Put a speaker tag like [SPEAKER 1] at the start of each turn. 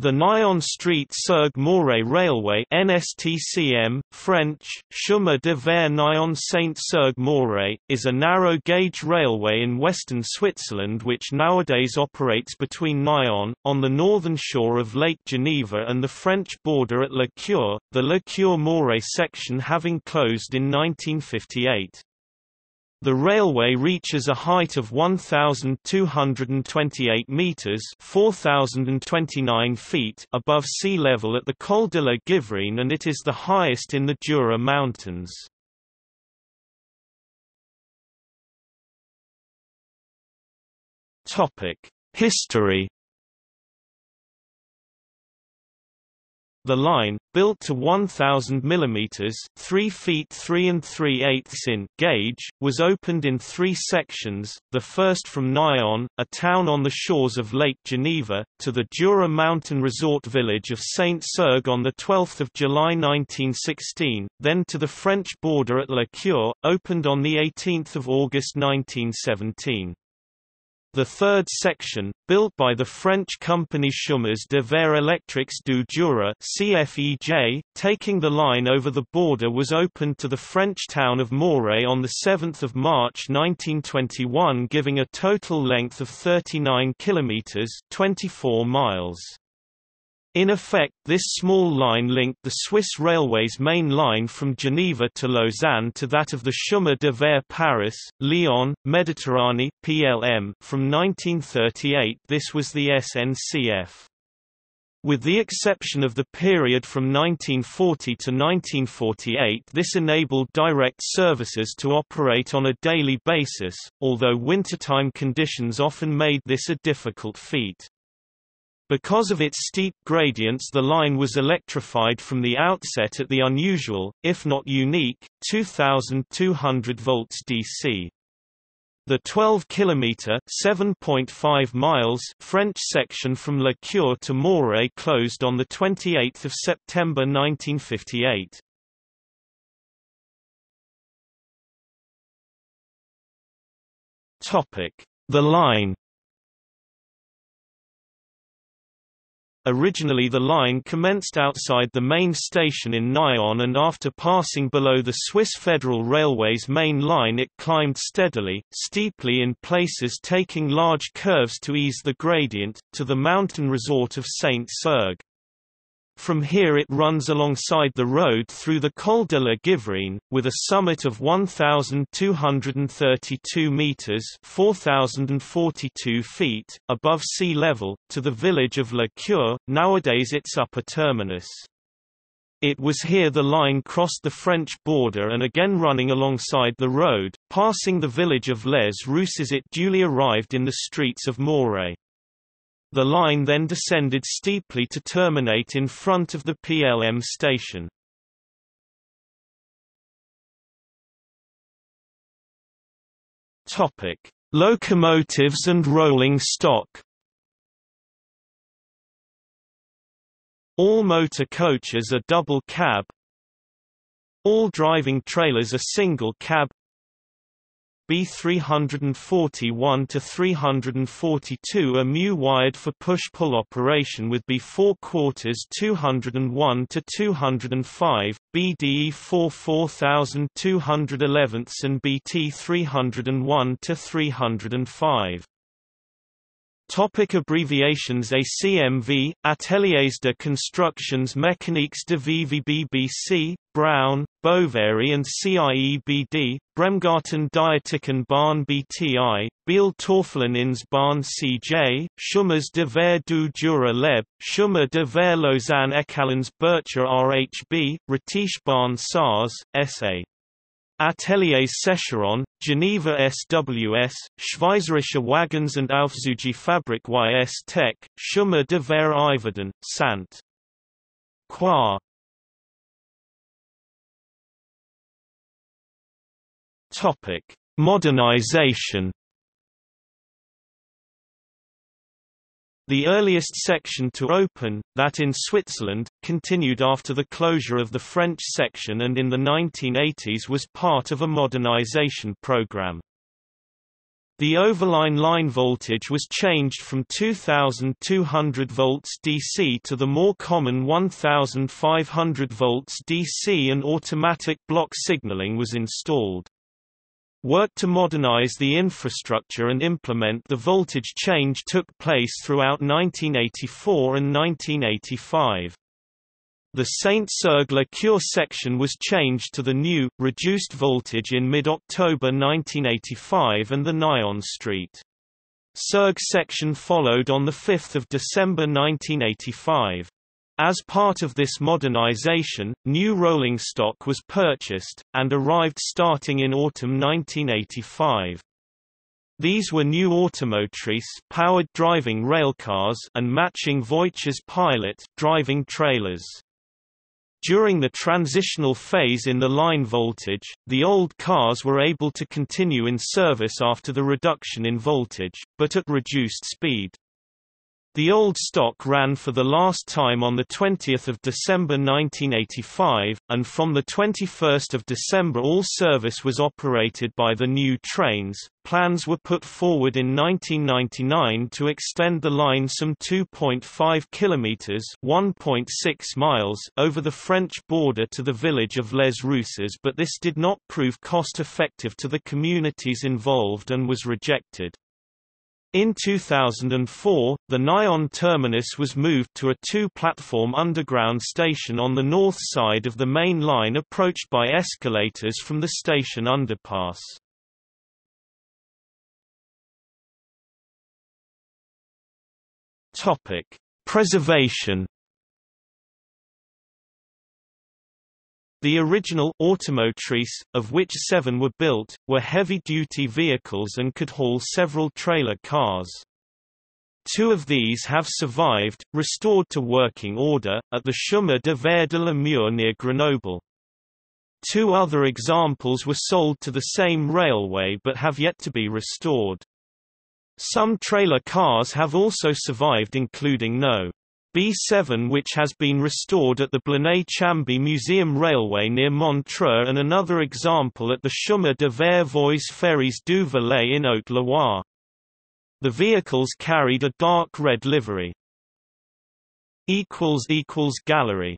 [SPEAKER 1] The Nyon Street Cergue Morez Railway NSTCM, French, Chemin de Fer Nyon Saint Cergue Morez, is a narrow-gauge railway in western Switzerland which nowadays operates between Nyon, on the northern shore of Lake Geneva and the French border at La Cure, the La Cure-Morez section having closed in 1958. The railway reaches a height of 1,228 metres 4,029 feet above sea level at the Col de la Givrine and it is the highest in the Jura Mountains. History The line, built to 1,000 mm 3 feet 3 and 3 eighths in gauge, was opened in three sections, the first from Nyon, a town on the shores of Lake Geneva, to the Jura mountain resort village of Saint-Cergue on 12 July 1916, then to the French border at La Cure, opened on 18 August 1917. The third section, built by the French company Chemins de Fer Electriques du Jura CFEJ, taking the line over the border was opened to the French town of Morez on 7 March 1921 giving a total length of 39 kilometres 24 miles. In effect this small line linked the Swiss Railways main line from Geneva to Lausanne to that of the Chemin de Fer Paris, Lyon, Méditerranée PLM from 1938 this was the SNCF. With the exception of the period from 1940 to 1948 this enabled direct services to operate on a daily basis, although wintertime conditions often made this a difficult feat. Because of its steep gradients the line was electrified from the outset at the unusual, if not unique, 2200 volts DC. The 12 km (7.5 miles) French section from La Cure to Morez closed on the 28th of September 1958. Topic: The line Originally the line commenced outside the main station in Nyon and after passing below the Swiss Federal Railway's main line it climbed steadily, steeply in places taking large curves to ease the gradient, to the mountain resort of Saint-Cergue. From here it runs alongside the road through the Col de la Givrine, with a summit of 1,232 metres 4,042 feet above sea level, to the village of La Cure, nowadays its upper terminus. It was here the line crossed the French border and again running alongside the road, passing the village of Les Rousses it duly arrived in the streets of Morez. The line then descended steeply to terminate in front of the PLM station. Topic: Locomotives and rolling stock. All motor coaches are double cab. All driving trailers are single cab. B341 to 342 are mu wired for push-pull operation with B4 quarters 201 to 205, BDE 4 4211 and BT 301 to 305. Topic abbreviations ACMV, Ateliers de Constructions Mécaniques de VVBBC, Brown, Boveri and CIEBD, Bremgarten Dietikon Bahn BTI, Biel Torfelen ins Bahn CJ, Chemins de Fer du Jura Leb, Chemin de Fer Lausanne Echallens Bercher RHB, Rhätische Bahn SARS, SA. Ateliers Secheron, Geneva SWS, Schweizerische Wagons and Aufzüge Fabrik YS Tech, Chemin de Fer Yverdon, Sant. Qua. Topic: Modernization The earliest section to open, that in Switzerland, continued after the closure of the French section and in the 1980s was part of a modernization program. The overline line voltage was changed from 2200 volts DC to the more common 1500 volts DC and automatic block signaling was installed. Work to modernize the infrastructure and implement the voltage change took place throughout 1984 and 1985. The Saint-Cergue-la-Cure section was changed to the new, reduced voltage in mid-October 1985 and the Nyon Street. Cergue section followed on 5 December 1985. As part of this modernization, new rolling stock was purchased, and arrived starting in autumn 1985. These were new automotrice powered driving railcars and matching Voitures pilot driving trailers. During the transitional phase in the line voltage, the old cars were able to continue in service after the reduction in voltage, but at reduced speed. The old stock ran for the last time on 20 December 1985, and from 21 December all service was operated by the new trains. Plans were put forward in 1999 to extend the line some 2.5 kilometers (1.6 miles) over the French border to the village of Les Rousses but this did not prove cost-effective to the communities involved and was rejected. In 2004, the Nyon terminus was moved to a two-platform underground station on the north side of the main line approached by escalators from the station underpass. Preservation The original automotrice, of which seven were built, were heavy-duty vehicles and could haul several trailer cars. Two of these have survived, restored to working order, at the Chemin de Fer de la Mure near Grenoble. Two other examples were sold to the same railway but have yet to be restored. Some trailer cars have also survived including No. B7 which has been restored at the Blonay-Chamby Museum Railway near Montreux and another example at the Chemin de Vervois Ferrées du Velay in Haute-Loire. The vehicles carried a dark red livery. Gallery